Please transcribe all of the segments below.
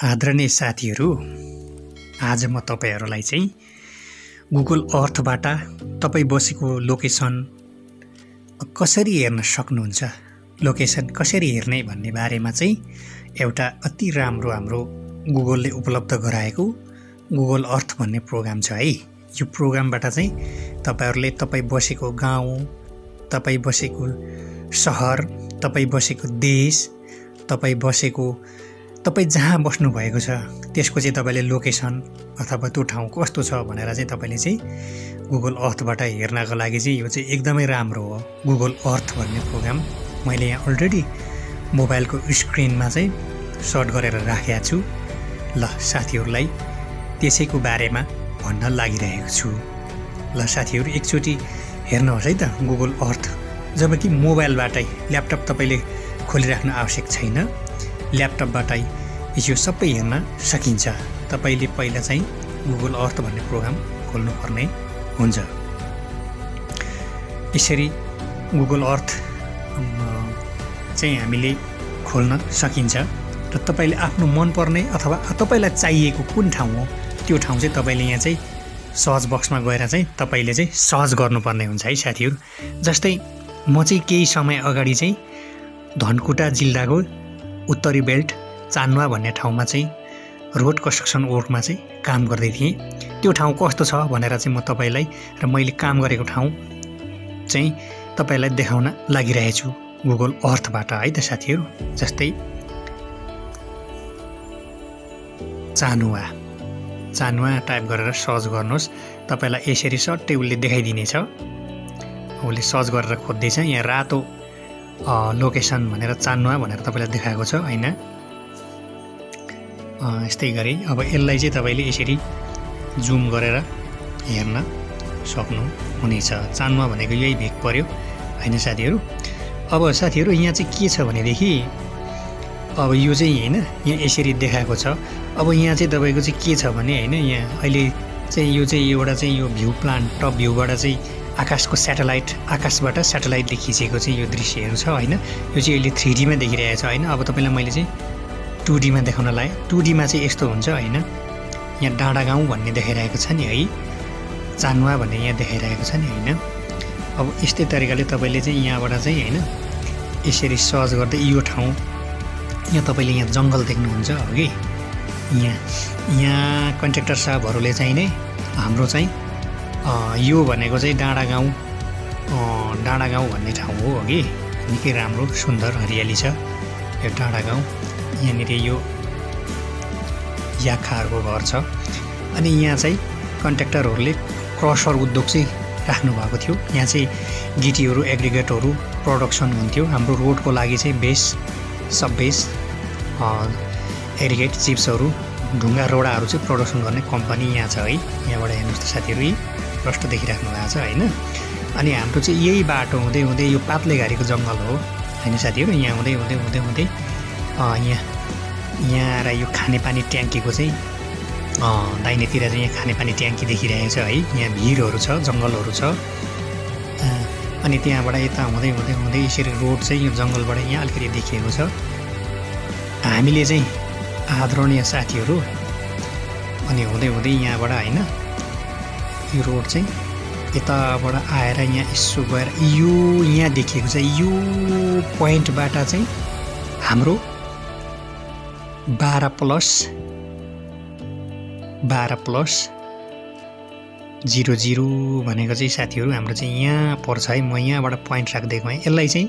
आदरणीय साथीहरू आज म तपाईँहरूलाई चाहिँ गुगल अर्थबाट तपाईँ बसेको लोकेसन कसरी हेर्न सक्नुहुन्छ? लोकेसन कसरी हेर्ने भन्ने बारेमा चाहिँ एउटा अति राम्रो हाम्रो गुगलले उपलब्ध गराएको गुगल अर्थ भन्ने प्रोग्राम छ है। यो प्रोग्रामबाट चाहिँ तपाईँहरूले तपाईँ बसेको गाउँ तपाईँ बसेको सहर तपाईँ बसेको देश तपाईँ बसेको तपाईँ जहाँ बस्नुभएको छ त्यसको चाहिँ तपाईँले लोकेसन अथवा त्यो ठाउँ कस्तो छ भनेर चाहिँ तपाईँले चाहिँ गुगल अर्थबाट हेर्नको लागि चाहिँ यो चाहिँ एकदमै राम्रो हो। गुगल अर्थ भन्ने प्रोग्राम मैले यहाँ अलरेडी मोबाइलको स्क्रिनमा चाहिँ सर्ट गरेर राखेको छु। ल साथीहरूलाई त्यसैको बारेमा भन्न लागिरहेको छु। ल साथीहरू एकचोटि हेर्नुहोस् है त गुगल अर्थ जब कि मोबाइलबाटै ल्यापटप तपाईँले खोलिराख्नु आवश्यक छैन। ल्यापटपबाटै यो सबै हेर्न सकिन्छ। तपाईँले पहिला चाहिँ गुगल अर्थ भन्ने प्रोग्राम खोल्नुपर्ने हुन्छ। यसरी गुगल अर्थ चाहिँ हामीले खोल्न सकिन्छ र तपाईँले आफ्नो मनपर्ने अथवा तपाईँलाई चाहिएको कुन ठाउँ हो त्यो ठाउँ चाहिँ तपाईँले यहाँ चाहिँ सर्च बक्समा गएर चाहिँ तपाईँले चाहिँ सर्च गर्नुपर्ने हुन्छ है साथीहरू। जस्तै म चाहिँ केही समय अगाडि चाहिँ धनकुटा जिल्लाको उत्तरी बेल्ट चान्वा भन्ने ठाउँमा चाहिँ रोड कन्स्ट्रक्सन वर्कमा चाहिँ काम गर्दै थिएँ। त्यो ठाउँ कस्तो छ भनेर चाहिँ म तपाईँलाई र मैले काम गरेको ठाउँ चाहिँ तपाईँलाई देखाउन लागिरहेछु गुगल अर्थबाट है त साथीहरू? जस्तै चानुवा। चानुवा टाइप गरेर सर्च गर्नुहोस्। तपाईँलाई यसरी सट्टै उसले देखाइदिनेछ। उसले सर्च गरेर खोज्दैछ। यहाँ रातो लोकेसन भनेर चानुवा भनेर तपाईँलाई देखाएको छ होइन? यस्तै गरी। अब यसलाई चाहिँ तपाईँले यसरी जुम गरेर हेर्न सक्नुहुनेछ चानुवा भनेको यही भेग पऱ्यो होइन साथीहरू? अब साथीहरू यहाँ चाहिँ के छ भनेदेखि अब यो चाहिँ होइन यहाँ यसरी देखाएको छ। अब यहाँ चाहिँ तपाईँको चाहिँ के छ भने होइन यहाँ अहिले चाहिँ यो चाहिँ एउटा चाहिँ यो भ्यू प्लान टप भ्यूबाट चाहिँ आकाशको सेटेलाइट आकाशबाट सेटेलाइटले खिचेको चाहिँ यो दृश्यहरू छ होइन? यो चाहिँ अहिले थ्री डीमा देखिरहेको छ होइन? अब तपाईँलाई मैले चाहिँ टु डीमा देखाउन लाएँ। टु डीमा चाहिँ यस्तो हुन्छ होइन? यहाँ डाँडा गाउँ भन्ने देखाइरहेको छ नि है? चानुवा भन्ने यहाँ देखाइरहेको छ नि होइन? अब यस्तै तरिकाले तपाईँले चाहिँ यहाँबाट चाहिँ होइन? यसरी सर्च गर्दै यो ठाउँ यहाँ तपाईँले यहाँ जङ्गल देख्नुहुन्छ हो कि? यहाँ यहाँ कन्ट्र्याक्टर साहबहरूले चाहिँ नै हाम्रो चाहिँ यो भनेको चाहिँ डाँडा गाउँ। डाँडा गाउँ भन्ने ठाउँ हो कि निकै राम्रो सुन्दर हरियाली छ यो डाँडा गाउँ। यहाँनिर यो याखाहरूको घर छ। अनि यहाँ चाहिँ कन्ट्र्याक्टरहरूले क्रसर उद्योग चाहिँ राख्नुभएको थियो। यहाँ चाहिँ गिटीहरू एग्रिगेटहरू प्रडक्सन हुन्थ्यो। हाम्रो रोडको लागि चाहिँ बेस सब बेस एग्रिगेट चिप्सहरू ढुङ्गा रोडाहरू चाहिँ प्रडक्सन गर्ने कम्पनी यहाँ छ है। यहाँबाट हेर्नुहोस् त साथीहरू। प्रष्ट देखिराख्नु भएको छ होइन? अनि हाम्रो चाहिँ यही बाटो हुँदै हुँदै यो पात्ले घारीको जङ्गल हो होइन साथीहरू? यहाँ हुँदै हुँदै हुँदै हुँदै यहाँ यहाँ र यो खानेपानी ट्याङ्कीको चाहिँ दाहिनेतिर चाहिँ यहाँ खानेपानी ट्याङ्की देखिरहेको छ है? यहाँ भिरहरू छ जङ्गलहरू छ। अनि त्यहाँबाट यता हुँदै हुँदै हुँदै यसरी रोड चाहिँ यो जङ्गलबाट यहाँ अलिकति देखिएको छ। हामीले चाहिँ आदरणीय साथीहरू अनि हुँदै हुँदै यहाँबाट होइन यो रोड चाहिँ यताबाट आएर यहाँ यसो गएर यो यहाँ देखिएको छ। यो पोइन्टबाट चाहिँ हाम्रो बाह्र प्लस बाह्र प्लस जिरो जिरो भनेको चाहिँ साथीहरू हाम्रो चाहिँ यहाँ पर्छ है। म यहाँबाट पोइन्ट राखिदिएको है यसलाई चाहिँ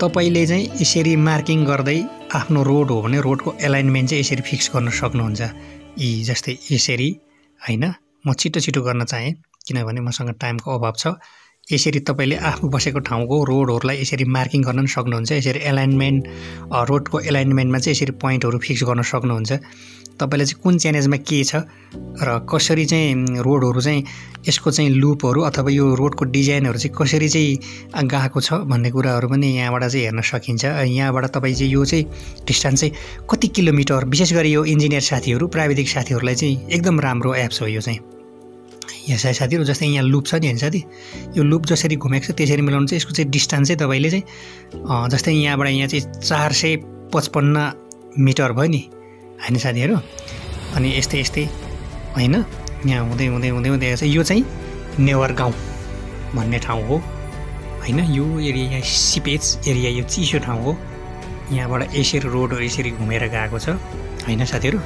तपाईँले चाहिँ यसरी मार्किङ गर्दै आफ्नो रोड हो भने रोडको एलाइनमेन्ट चाहिँ यसरी फिक्स गर्न सक्नुहुन्छ। यी जस्तै यसरी होइन? म छिटो छिटो गर्न चाहेँ किनभने मसँग टाइमको अभाव छ। यसरी तपाईँले आफू बसेको ठाउँको रोडहरूलाई यसरी मार्किङ गर्न पनि सक्नुहुन्छ यसरी एलाइनमेन्ट रोडको एलाइनमेन्टमा चाहिँ यसरी पोइन्टहरू फिक्स गर्न सक्नुहुन्छ। तपाईँले चाहिँ कुन च्यालेन्जमा के छ र कसरी चाहिँ रोडहरू चाहिँ यसको चाहिँ लुपहरू अथवा यो रोडको डिजाइनहरू चाहिँ कसरी चाहिँ गएको छ भन्ने कुराहरू पनि यहाँबाट चाहिँ हेर्न सकिन्छ। यहाँबाट तपाईँ चाहिँ यो चाहिँ डिस्टेन्स चाहिँ कति किलोमिटर विशेष गरी यो इन्जिनियर साथीहरू प्राविधिक साथीहरूलाई चाहिँ एकदम राम्रो एप्स हो यो चाहिँ। यहाँ साथी साथीहरू जस्तै यहाँ लुप छ नि होइन साथी? यो लुप जसरी घुमेको छ त्यसरी मिलाउनु चाहिँ यसको चाहिँ डिस्टेन्स चाहिँ तपाईँले चाहिँ जस्तै यहाँबाट यहाँ चाहिँ चार सय पचपन्न मिटर भयो नि होइन साथीहरू? अनि यस्तै यस्तै होइन? यहाँ हुँदै हुँदै हुँदै हुँदै चाहिँ यो चाहिँ नेवर गाउँ भन्ने ठाउँ हो होइन? यो एरिया यहाँ सिपेज एरिया यो चिसो ठाउँ हो। यहाँबाट यसरी रोडहरू यसरी घुमेर गएको छ होइन साथीहरू?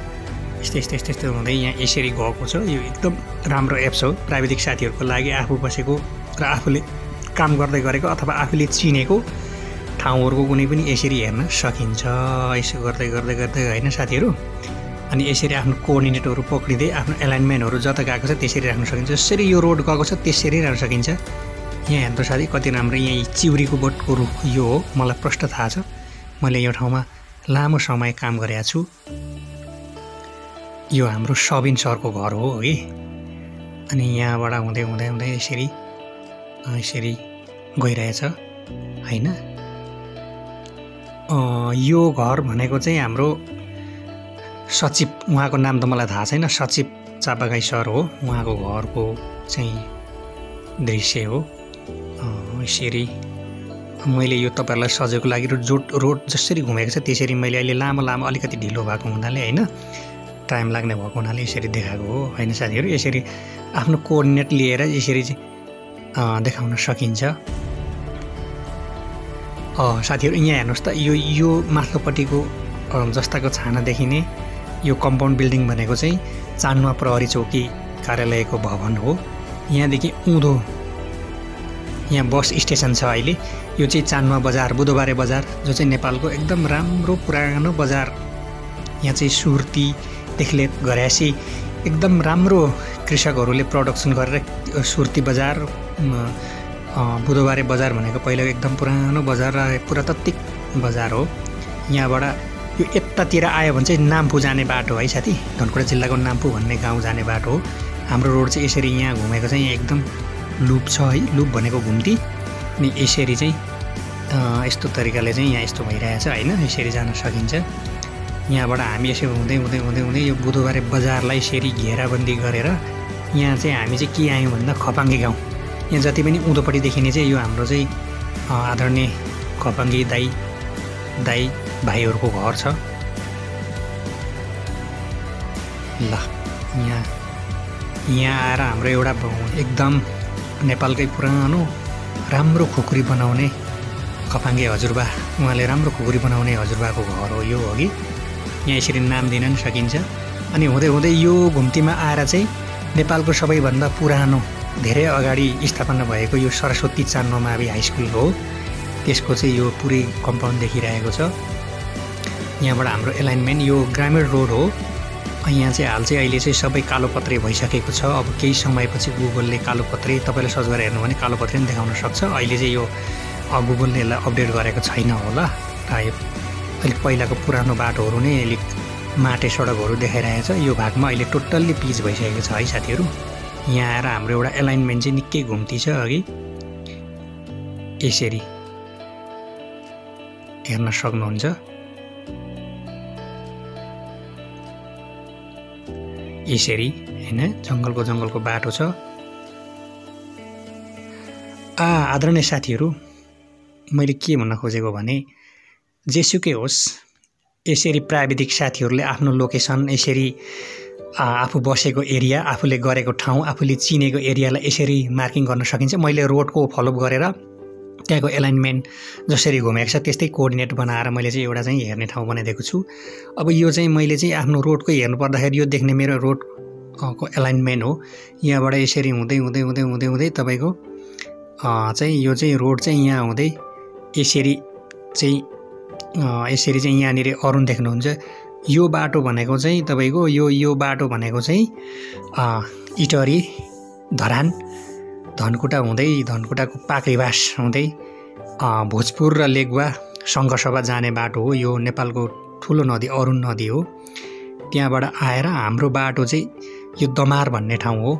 यस्तै यस्तै यस्तै यस्तो हुँदै यहाँ यसरी गएको छ। यो एकदम राम्रो एप्स हो। प्राविधिक साथीहरूको लागि आफू बसेको र आफूले काम गर्दै गरेको अथवा आफूले चिनेको ठाउँहरूको कुनै पनि यसरी हेर्न सकिन्छ। यसो गर्दै गर्दै गर्दै होइन साथीहरू? अनि यसरी आफ्नो कोअर्डिनेटहरू पक्रिँदै आफ्नो एलाइनमेन्टहरू जता गएको छ त्यसरी राख्न सकिन्छ। जसरी यो रोड गएको छ त्यसरी राख्न सकिन्छ। यहाँ हेर्नु साथी कति राम्रो यहाँ चिउरीको बोटको रुख यो हो। मलाई प्रष्ट थाहा छ। मैले यो ठाउँमा लामो समय काम गरेका छु। यो हाम्रो सबिन सरको घर हो है। अनि यहाँबाट हुँदै हुँदै हुँदै यसरी यसरी गइरहेछ होइन? यो घर भनेको चाहिँ हाम्रो सचिव उहाँको नाम त मलाई थाहा छैन सचिव चापागाई सर हो उहाँको घरको चाहिँ दृश्य हो। यसरी मैले यो तपाईँहरूलाई सजेको लागि रोड रोड जसरी घुमेको छ त्यसरी मैले अहिले लामो लामो अलिकति ढिलो भएको हुनाले होइन? टाइम लाग्ने भएको हुनाले यसरी देखाएको हो। होइन साथीहरू यसरी आफ्नो कोअर्डिनेट लिएर यसरी चाहिँ देखाउन सकिन्छ। साथीहरू यहाँ हेर्नुहोस् त यो यो माथिल्लोपट्टिको जस्ताको छाना देखिने यो कम्पाउन्ड बिल्डिङ भनेको चाहिँ चान्वा प्रहरी चौकी कार्यालयको भवन हो। यहाँदेखि उँधो यहाँ बस स्टेसन छ अहिले। यो चाहिँ चान्वा बजार बुधबारे बजार जो चाहिँ नेपालको एकदम राम्रो पुरानो बजार। यहाँ चाहिँ सुर्तीदेखि लिएर घरासी एकदम राम्रो कृषकहरूले प्रडक्सन गरेर सुर्ती बजार बुधबारे बजार भनेको पहिला एकदम पुरानो बजार र पुरातात्विक बजार हो। यहाँबाट यो यतातिर आयो भने चाहिँ नाम्फू जाने बाटो है साथी। धनकुटा जिल्लाको नाम्फू भन्ने गाउँ जाने बाटो हो। हाम्रो रोड चाहिँ यसरी यहाँ घुमेको चाहिँ यहाँ एकदम लुप छ है लुप भनेको घुम्ती। अनि यसरी चाहिँ यस्तो तरिकाले चाहिँ यहाँ यस्तो भइरहेछ होइन? यसरी जान सकिन्छ। यहाँबाट हामी यसो हुँदै हुँदै हुँदै हुँदै यो बुधबारे बजारलाई यसरी घेराबन्दी गरेर यहाँ चाहिँ हामी चाहिँ के आयौँ भन्दा खपाङ्गे गाउँ। यहाँ जति पनि उँधोपट्टि देखिने चाहिँ यो हाम्रो चाहिँ आदरणीय खपाङ्गी दाई दाई भाइहरूको घर छ। ल यहाँ यहाँ आएर हाम्रो एउटा एकदम नेपालकै पुरानो राम्रो खुकुरी बनाउने खपाङ्गे हजुरबा। उहाँले राम्रो खुकुरी बनाउने हजुरबाको घर हो यो कि यहाँ यसरी नाम दिन पनि सकिन्छ। अनि हुँदै हुँदै यो घुम्तीमा आएर चाहिँ नेपालको सबैभन्दा पुरानो धेरै अगाडि स्थापना भएको यो सरस्वती चान्नमावि हाई स्कुल हो। त्यसको चाहिँ यो पुरै कम्पाउन्ड देखिरहेको छ। यहाँबाट हाम्रो एलाइनमेन्ट यो ग्रामीण रोड हो। यहाँ चाहिँ हाल चाहिँ अहिले चाहिँ सबै कालोपत्रे भइसकेको छ। अब केही समयपछि गुगलले कालोपत्रे तपाईँले सर्च गरेर हेर्नु भने कालोपत्रे पनि देखाउन सक्छ। अहिले चाहिँ यो गुगलले यसलाई अपडेट गरेको छैन होला। र अलिक पहिलाको पुरानो बाटोहरू नै अलिक माटे सडकहरू देखाइरहेको छ यो भागमा अहिले टोटल्ली पिच भइसकेको छ है साथीहरू। यहाँ आएर हाम्रो एउटा एलाइनमेन्ट चाहिँ निकै घुम्ती छ अघि। यसरी हेर्न सक्नुहुन्छ। यसरी होइन जङ्गलको जङ्गलको बाटो छ। आ आदरणीय साथीहरू मैले के भन्न खोजेको भने जेसुकै होस् यसरी प्राविधिक साथीहरूले आफ्नो लोकेसन यसरी आफू बसेको एरिया आफूले गरेको ठाउँ आफूले चिनेको एरियालाई यसरी मार्किङ गर्न सकिन्छ। मैले रोडको फलोअप गरेर त्यहाँको एलाइनमेन्ट जसरी घुमेको छ त्यस्तै कोअर्डिनेट बनाएर मैले चाहिँ एउटा चाहिँ हेर्ने ठाउँ बनाइदिएको छु। अब यो चाहिँ मैले चाहिँ आफ्नो रोडको हेर्नु पर्दाखेरि यो देख्ने मेरो रोड को एलाइनमेन्ट हो। यहाँबाट यसरी हुँदै हुँदै हुँदै हुँदै हुँदै तपाईँको चाहिँ यो चाहिँ रोड चाहिँ यहाँ हुँदै यसरी चाहिँ यसरी चाहिँ यहाँनिर अरुण देख्नुहुन्छ। यो बाटो भनेको चाहिँ तपाईँको यो यो बाटो भनेको चाहिँ इटरी धरान धनकुटा हुँदै धनकुटाको पाक्रिवास हुँदै भोजपुर र लेगुवा सङ्घसभा जाने बाटो हो। यो नेपालको ठुलो नदी अरुण नदी हो। त्यहाँबाट आएर हाम्रो बाटो चाहिँ यो दमार भन्ने ठाउँ हो।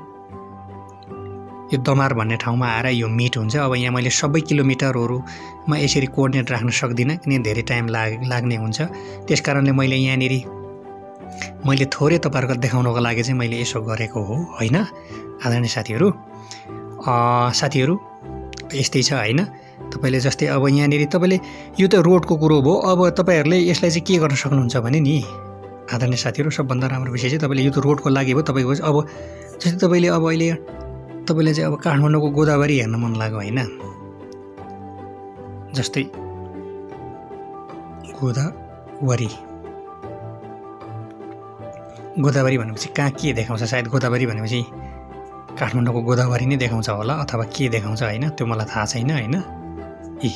यो दमार भन्ने ठाउँमा आएर यो मिट हुन्छ। अब यहाँ मैले सबै किलोमिटरहरूमा यसरी कोअर्डिनेट राख्न सक्दिनँ किन धेरै टाइम लाग लाग्ने हुन्छ। त्यस कारणले मैले यहाँनिर मैले थोरै तपाईँहरूको देखाउनको लागि चाहिँ मैले यसो गरेको हो होइन? आदरणीय साथीहरू साथीहरू यस्तै छ होइन? तपाईँले जस्तै अब यहाँनिर तपाईँले यो त रोडको कुरो भयो अब तपाईँहरूले यसलाई चाहिँ के गर्न सक्नुहुन्छ भने नि आदरणीय साथीहरू सबभन्दा राम्रो विषय चाहिँ तपाईँले यो त रोडको लागि भयो तपाईँको अब जस्तै तपाईँले अब अहिले तपाईँले चाहिँ अब काठमाडौँको गोदावरी हेर्न मन लाग्यो होइन? जस्तै गोदावरी। गोदावरी भनेपछि कहाँ के देखाउँछ? सायद गोदावरी भनेपछि काठमाडौँको गोदावरी नै देखाउँछ होला अथवा के देखाउँछ होइन? त्यो मलाई थाहा छैन होइन। इ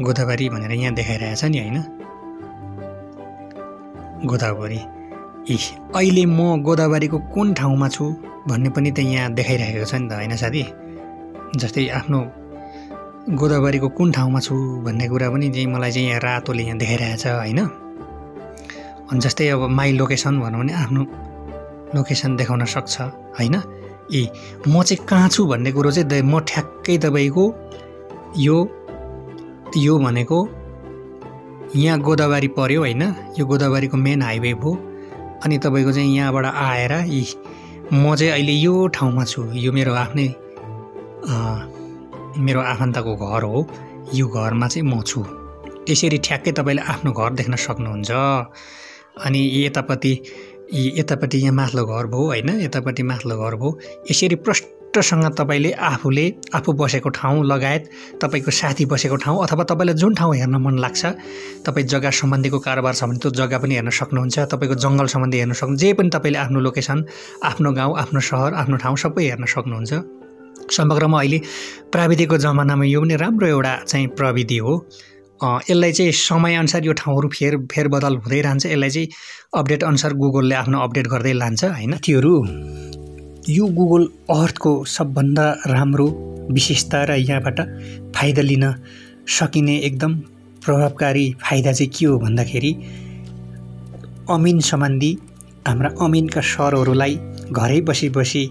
गोदावरी भनेर यहाँ देखाइरहेछ नि होइन? गोदावरी। इ अहिले म गोदावरीको कुन ठाउँमा छु भन्ने पनि त यहाँ देखाइरहेको छ नि त होइन साथी? जस्तै आफ्नो गोदावरीको कुन ठाउँमा छु भन्ने कुरा पनि चाहिँ मलाई चाहिँ यहाँ रातोले यहाँ देखाइरहेछ होइन? अनि जस्तै अब माई लोकेसन भनौँ भने आफ्नो लोकेसन देखाउन सक्छ होइन? ए म चाहिँ कहाँ छु भन्ने कुरो चाहिँ म ठ्याक्कै तपाईँको यो यो भनेको यहाँ गोदावरी पऱ्यो होइन? यो गोदावरीको मेन हाइवे भयो अनि तपाईँको चाहिँ यहाँबाट आएर यी म चाहिँ अहिले यो ठाउँमा छु। यो मेरो आफ्नै मेरो आफन्तको घर हो। यो घरमा चाहिँ म छु। यसरी ठ्याक्कै तपाईँले आफ्नो घर देख्न सक्नुहुन्छ। अनि यतापट्टि यतापट्टि यहाँ माथिल्लो घर भयो होइन? यतापट्टि माथिल्लो घर भयो। यसरी प्रष्ट स्पष्टसँग तपाईँले आफूले आफू बसेको ठाउँ लगायत तपाईँको साथी बसेको ठाउँ अथवा तपाईँलाई जुन ठाउँ हेर्न मन लाग्छ तपाईँ जग्गा सम्बन्धीको कारोबार छ भने त्यो जग्गा पनि हेर्न सक्नुहुन्छ तपाईँको जङ्गल सम्बन्धी हेर्न सक्नु जे पनि तपाईँले आफ्नो लोकेसन आफ्नो गाउँ आफ्नो सहर आफ्नो ठाउँ सबै हेर्न सक्नुहुन्छ। समग्रमा अहिले प्राविधिकको जमानामा यो पनि राम्रो एउटा चाहिँ प्रविधि हो। यसलाई चाहिँ समयअनुसार यो ठाउँहरू फेर फेरबदल हुँदै रहन्छ यसलाई चाहिँ अपडेट अनुसार गुगलले आफ्नो अपडेट गर्दै लान्छ होइन? त्योहरू यो गुगल अर्थको सबभन्दा राम्रो विशेषता र यहाँबाट फाइदा लिन सकिने एकदम प्रभावकारी फाइदा चाहिँ के हो भन्दाखेरि अमिन सम्बन्धी हाम्रा अमिनका सरहरूलाई घरै बसी बसी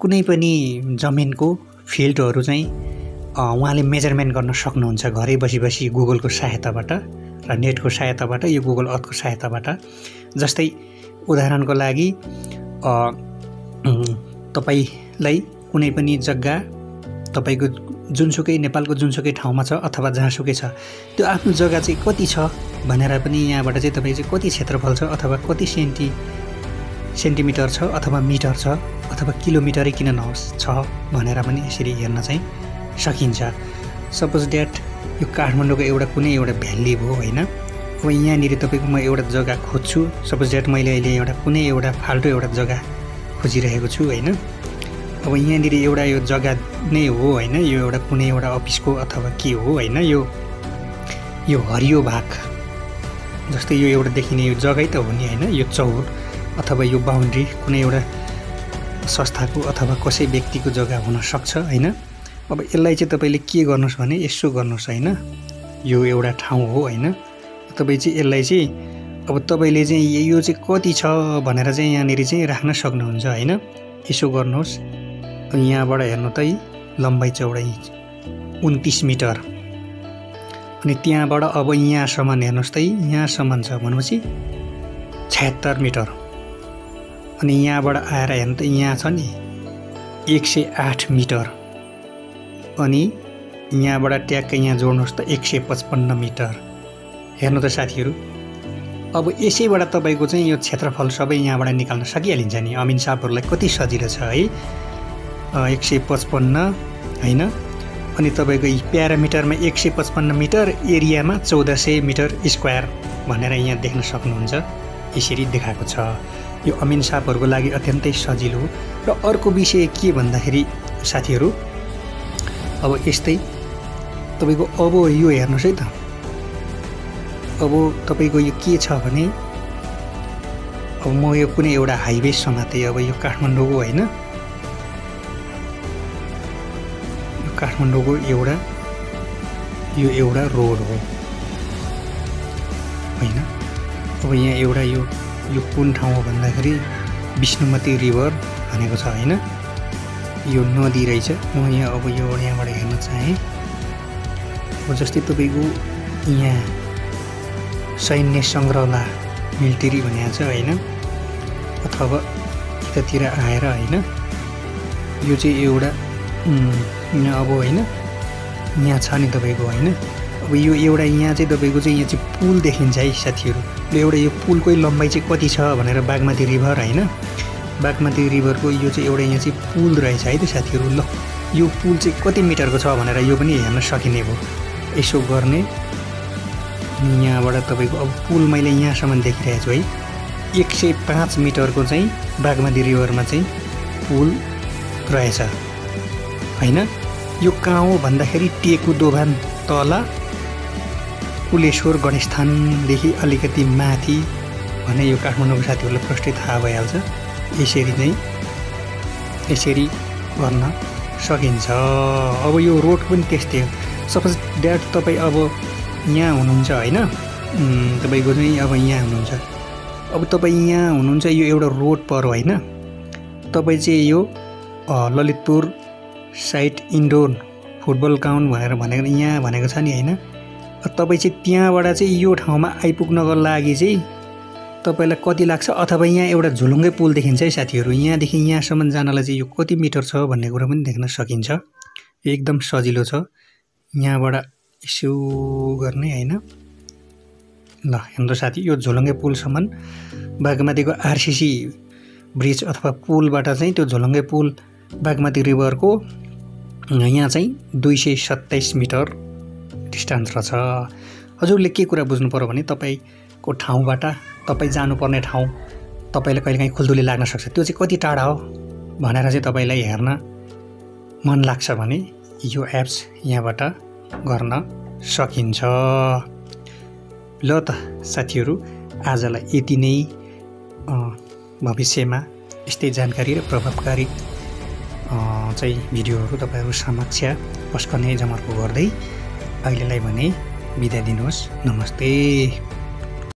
कुनै पनि जमिनको फिल्डहरू चाहिँ उहाँले मेजरमेन्ट गर्न सक्नुहुन्छ। घरै बसी बसी गुगलको सहायताबाट र नेटको सहायताबाट यो गुगल अर्थको सहायताबाट। जस्तै उदाहरणको लागि तपाईँलाई कुनै पनि जग्गा तपाईँको जुनसुकै नेपालको जुनसुकै ठाउँमा छ अथवा जहाँसुकै छ त्यो आफ्नो जग्गा चाहिँ कति छ भनेर पनि यहाँबाट चाहिँ तपाईँ चाहिँ कति क्षेत्रफल छ अथवा कति सेन्टि सेन्टिमिटर छ अथवा मिटर छ अथवा किलोमिटरै किन नहोस् छ भनेर पनि यसरी हेर्न चाहिँ सकिन्छ। सपोज द्याट यो काठमाडौँको एउटा कुनै एउटा भ्याली भयो होइन अब यहाँनिर तपाईँको म एउटा जग्गा खोज्छु। सपोज द्याट मैले अहिले एउटा कुनै एउटा फाल्टो एउटा जग्गा खोजिरहेको छु होइन? अब यहाँनिर एउटा यो जग्गा नै हो होइन? यो एउटा कुनै एउटा अफिसको अथवा के हो होइन? यो यो हरियो भाग जस्तै यो एउटा देखिने यो जग्गै त हो नि होइन? यो चौर अथवा यो बााउन्ड्री कुनै एउटा संस्थाको अथवा कसै व्यक्तिको जग्गा हुनसक्छ होइन? अब यसलाई चाहिँ तपाईँले के गर्नुहोस् भने यसो गर्नुहोस् होइन? यो एउटा ठाउँ हो होइन? तपाईँ चाहिँ यसलाई चाहिँ अब तपाईँले चाहिँ यो चाहिँ कति छ भनेर चाहिँ यहाँनिर चाहिँ राख्न सक्नुहुन्छ होइन? यसो गर्नुहोस्। यहाँबाट हेर्नु त लम्बाइ चौडाइ उन्तिस मिटर। अनि त्यहाँबाट अब यहाँसम्म हेर्नुहोस् त यहाँसम्म छ भनेपछि छयत्तर मिटर। अनि यहाँबाट आएर हेर्नु त यहाँ छ नि एक सय आठ मिटर। अनि यहाँबाट ट्याक्कै यहाँ जोड्नुहोस् त एक सय पचपन्न मिटर। हेर्नु त साथीहरू। अब यसैबाट तपाईँको चाहिँ यो क्षेत्रफल सबै यहाँबाट निकाल्न सकिहालिन्छ नि। अमिन साहबहरूलाई कति सजिलो छ है? एक सय पचपन्न होइन? अनि तपाईँको प्यारामिटरमा एक सय पचपन्न मिटर एरियामा चौध सय मिटर स्क्वायर भनेर यहाँ देख्न सक्नुहुन्छ। यसरी देखाएको छ। यो अमिन सापहरूको लागि अत्यन्तै सजिलो र अर्को विषय के भन्दाखेरि साथीहरू अब यस्तै। तपाईँको अब यो हेर्नुहोस् है त। अब तपाईँको यो के छ भने अब म यो कुनै एउटा हाइवे समातेँ अब यो काठमाडौँको होइन। यो काठमाडौँको एउटा यो एउटा रोड हो। होइन? अब यहाँ एउटा यो यो कुन ठाउँ हो भन्दाखेरि विष्णुमती रिभर भनेको छ होइन? यो नदी रहेछ। म यहाँ अब यो यहाँबाट हेर्न चाहेँ। अब जस्तै तपाईँको यहाँ सैन्य सङ्ग्रहला मिलिटेरी भनेको छ होइन? अथवा यतातिर आएर होइन? यो चाहिँ एउटा अब होइन? यहाँ छ नि तपाईँको होइन? अब यो एउटा यहाँ चाहिँ तपाईँको चाहिँ यहाँ चाहिँ पुल देखिन्छ है साथीहरू। एउटा यो पुलकै लम्बाइ चाहिँ कति छ भनेर बागमती रिभर होइन? बागमती रिभरको यो चाहिँ एउटा यहाँ चाहिँ पुल रहेछ है त साथीहरू। ल यो पुल चाहिँ कति मिटरको छ भनेर यो पनि हेर्न सकिने भयो। यसो गर्ने यहाँबाट तपाईँको अब पुल मैले यहाँसम्म देखिरहेको छु है। एक सय पाँच मिटरको चाहिँ बागमती रिभरमा चाहिँ पुल रहेछ। होइन? यो कहाँ हो भन्दाखेरि टेकु दोभान तल कुलेश्वर गणेशस्थानदेखि अलिकति माथि भने यो काठमाडौँको साथीहरूलाई प्रष्टै थाहा भइहाल्छ। यसरी नै यसरी गर्न सकिन्छ। अब यो रोड पनि त्यस्तै हो। सपोज ड्याड तपाईँ अब यहाँ हुनुहुन्छ होइन तपाईँको चाहिँ अब यहाँ हुनुहुन्छ अब तपाईँ यहाँ हुनुहुन्छ यो एउटा रोड पर होइन तपाईँ चाहिँ यो Lalitpur site indoor football ground भनेर भनेको यहाँ भनेको छ नि होइन तपाईँ चाहिँ त्यहाँबाट चाहिँ यो ठाउँमा आइपुग्नको लागि चाहिँ तपाईँलाई कति लाग्छ अथवा यहाँ एउटा झुलुङ्गै पुल देखिन्छ है साथीहरू यहाँदेखि यहाँसम्म जानलाई चाहिँ यो कति मिटर छ भन्ने कुरा पनि देख्न सकिन्छ एकदम सजिलो छ। यहाँबाट यसो गर्ने होइन? ल हाम्रो साथी यो झोलङ्गे पुलसम्म बागमतीको आरसिसी ब्रिज अथवा पुलबाट चाहिँ त्यो झोलङ्गे पुल बागमती रिभरको यहाँ चाहिँ दुई सय सत्ताइस मिटर डिस्टेन्स रहेछ हजुरले के कुरा बुझ्नु पऱ्यो भने तपाईँको ठाउँबाट तपाईँ जानुपर्ने ठाउँ तपाईँलाई कहिलेकाहीँ खुल्दुली लाग्न सक्छ। त्यो चाहिँ कति टाढा हो भनेर चाहिँ तपाईँलाई हेर्न मन लाग्छ भने यो एप्स यहाँबाट गर्न सकिन्छ। ल त साथीहरू आजलाई यति नै। भविष्यमा यस्तै जानकारी र प्रभावकारी चाहिँ भिडियोहरू तपाईँहरू समक्ष पस्कने जमर्को गर्दै अहिलेलाई भने बिदा दिनुहोस्। नमस्ते।